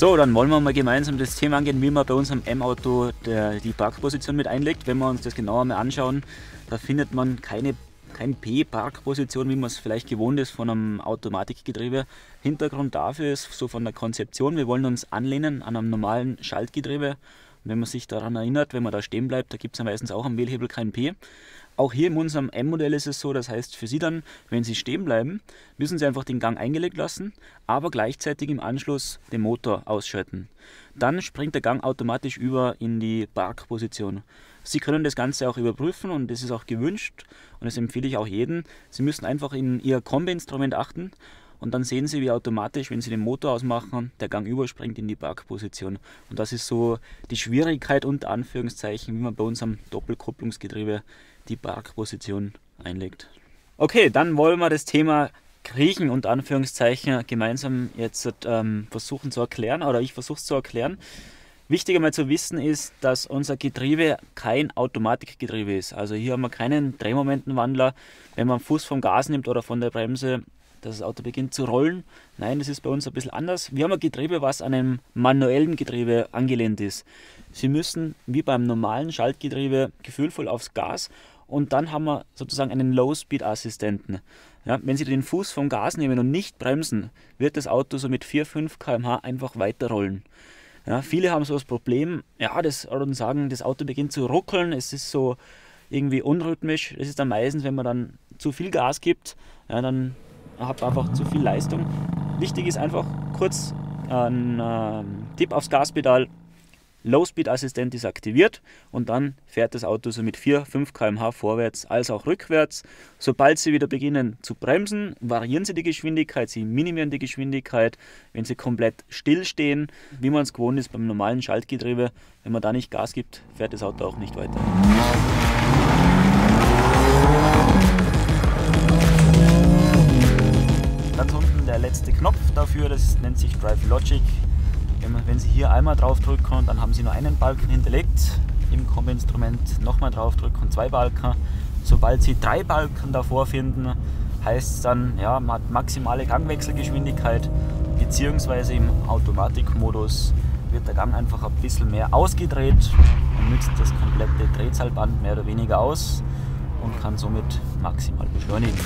So, dann wollen wir mal gemeinsam das Thema angehen, wie man bei unserem M-Auto die Parkposition mit einlegt. Wenn wir uns das genauer mal anschauen, da findet man keine kein P-Parkposition, wie man es vielleicht gewohnt ist von einem Automatikgetriebe. Hintergrund dafür ist so von der Konzeption, wir wollen uns anlehnen an einem normalen Schaltgetriebe. Und wenn man sich daran erinnert, wenn man da stehen bleibt, da gibt es ja meistens auch am Wählhebel kein P. Auch hier in unserem M-Modell ist es so, das heißt für Sie dann, wenn Sie stehen bleiben, müssen Sie einfach den Gang eingelegt lassen, aber gleichzeitig im Anschluss den Motor ausschalten. Dann springt der Gang automatisch über in die Parkposition. Sie können das Ganze auch überprüfen und das ist auch gewünscht und das empfehle ich auch jedem. Sie müssen einfach in Ihr Kombi-Instrument achten und dann sehen Sie, wie automatisch, wenn Sie den Motor ausmachen, der Gang überspringt in die Parkposition. Und das ist so die Schwierigkeit unter Anführungszeichen, wie man bei unserem Doppelkupplungsgetriebe die Parkposition einlegt. Okay, dann wollen wir das Thema Kriechen unter Anführungszeichen gemeinsam jetzt ähm, versuchen zu erklären oder ich versuche es zu erklären. Wichtig einmal zu wissen ist, dass unser Getriebe kein Automatikgetriebe ist. Also hier haben wir keinen Drehmomentenwandler. Wenn man Fuß vom Gas nimmt oder von der Bremse, dass das Auto beginnt zu rollen. Nein, das ist bei uns ein bisschen anders. Wir haben ein Getriebe, was an einem manuellen Getriebe angelehnt ist. Sie müssen wie beim normalen Schaltgetriebe gefühlvoll aufs Gas und dann haben wir sozusagen einen Low-Speed-Assistenten. Ja, wenn Sie den Fuß vom Gas nehmen und nicht bremsen, wird das Auto so mit 4-5 km/h einfach weiterrollen. Ja, viele haben so das Problem, ja, das und sagen, das Auto beginnt zu ruckeln, es ist so irgendwie unrhythmisch. Das ist dann meistens, wenn man dann zu viel Gas gibt, ja, dann man einfach zu viel Leistung. Wichtig ist einfach kurz ein äh, Tipp aufs Gaspedal Low-Speed-Assistent ist aktiviert und dann fährt das Auto so mit 4, 5 km/h vorwärts als auch rückwärts. Sobald Sie wieder beginnen zu bremsen, variieren Sie die Geschwindigkeit, Sie minimieren die Geschwindigkeit. Wenn Sie komplett stillstehen, wie man es gewohnt ist beim normalen Schaltgetriebe, wenn man da nicht Gas gibt, fährt das Auto auch nicht weiter. Das nennt sich Drive Logic. Wenn Sie hier einmal drauf drücken, dann haben Sie nur einen Balken hinterlegt. Im Kombi-Instrument nochmal drauf drücken, zwei Balken. Sobald Sie drei Balken davor finden, heißt es dann, ja, man hat maximale Gangwechselgeschwindigkeit, beziehungsweise im Automatikmodus wird der Gang einfach ein bisschen mehr ausgedreht. Man nützt das komplette Drehzahlband mehr oder weniger aus und kann somit maximal beschleunigen.